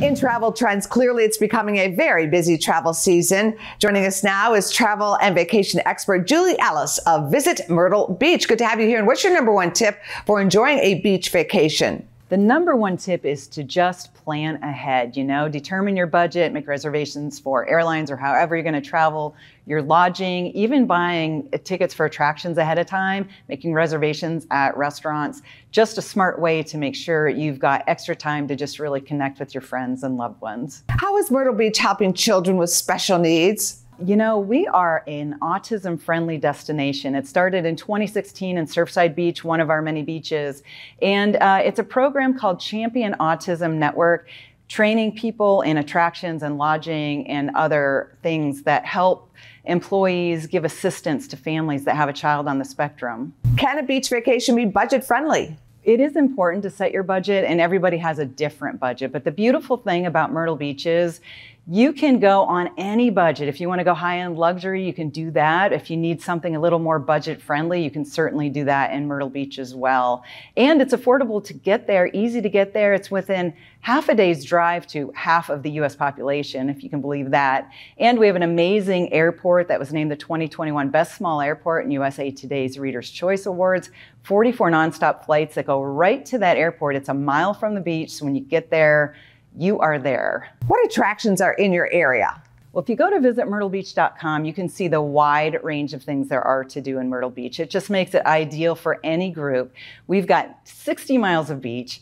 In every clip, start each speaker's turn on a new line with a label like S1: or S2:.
S1: In travel trends, clearly it's becoming a very busy travel season. Joining us now is travel and vacation expert Julie Ellis of Visit Myrtle Beach. Good to have you here. And what's your number one tip for enjoying a beach vacation?
S2: The number one tip is to just plan ahead. You know, determine your budget, make reservations for airlines or however you're going to travel, your lodging, even buying uh, tickets for attractions ahead of time, making reservations at restaurants. Just a smart way to make sure you've got extra time to just really connect with your friends and loved ones.
S1: How is Myrtle Beach helping children with special needs?
S2: You know, we are an autism friendly destination. It started in 2016 in Surfside Beach, one of our many beaches. And uh, it's a program called Champion Autism Network, training people in attractions and lodging and other things that help employees give assistance to families that have a child on the spectrum.
S1: Can a beach vacation be budget friendly?
S2: It is important to set your budget, and everybody has a different budget. But the beautiful thing about Myrtle Beach is you can go on any budget. If you want to go high end luxury, you can do that. If you need something a little more budget friendly, you can certainly do that in Myrtle Beach as well. And it's affordable to get there, easy to get there. It's within half a day's drive to half of the US population, if you can believe that. And we have an amazing airport that was named the 2021 Best Small Airport in USA Today's Reader's Choice Awards. 44 nonstop flights that go right to that airport. It's a mile from the beach. So when you get there, you are there.
S1: What attractions are in your area?
S2: Well, if you go to visitmyrtlebeach.com, you can see the wide range of things there are to do in Myrtle Beach. It just makes it ideal for any group. We've got 60 miles of beach,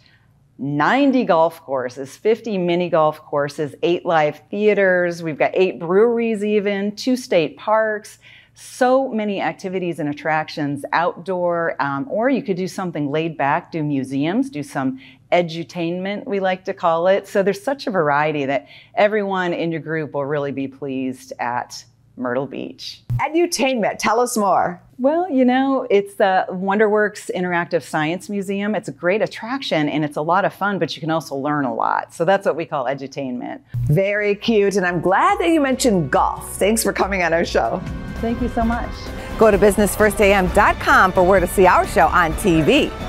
S2: 90 golf courses, 50 mini golf courses, eight live theaters. We've got eight breweries, even two state parks. So many activities and attractions outdoor, um, or you could do something laid back, do museums, do some edutainment, we like to call it. So there's such a variety that everyone in your group will really be pleased at Myrtle Beach.
S1: Edutainment, tell us more.
S2: Well, you know, it's the WonderWorks Interactive Science Museum. It's a great attraction and it's a lot of fun, but you can also learn a lot. So that's what we call edutainment.
S1: Very cute. And I'm glad that you mentioned golf. Thanks for coming on our show.
S2: Thank you so much.
S1: Go to businessfirstam.com for where to see our show on TV.